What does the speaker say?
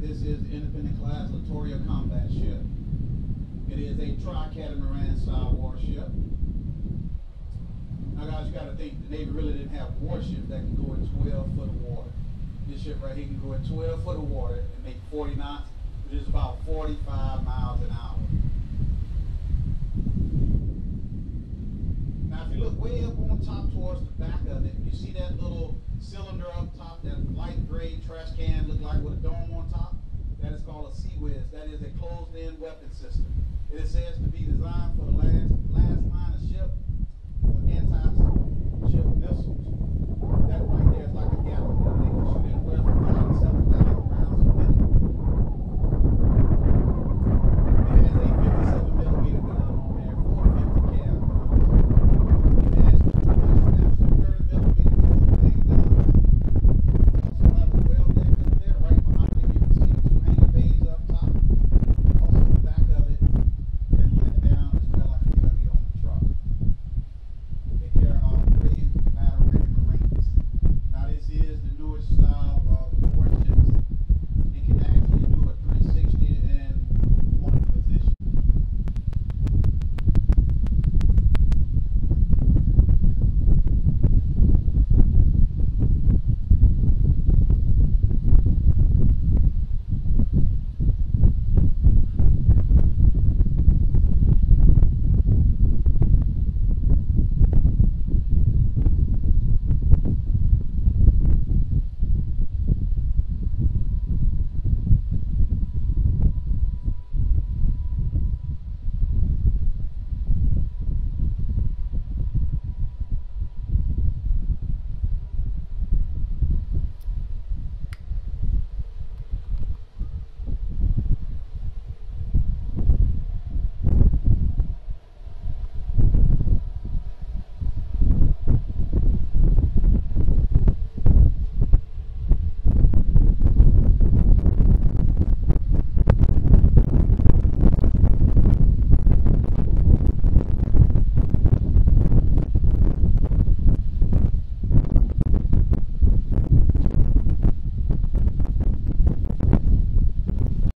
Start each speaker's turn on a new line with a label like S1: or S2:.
S1: this is independent class Littoral combat ship. It is a tri-catamaran style warship. Now guys, you gotta think, the Navy really didn't have warships that can go in twelve foot of water. This ship right here can go in twelve foot of water and make forty knots, which is about forty-five miles an hour. Now, if you look way up on top towards the back of it, you see that little cylinder up top, that light gray trash can like with a dome on top? That is called a Sea Whiz. That is a closed-in weapon system. It is said to be designed for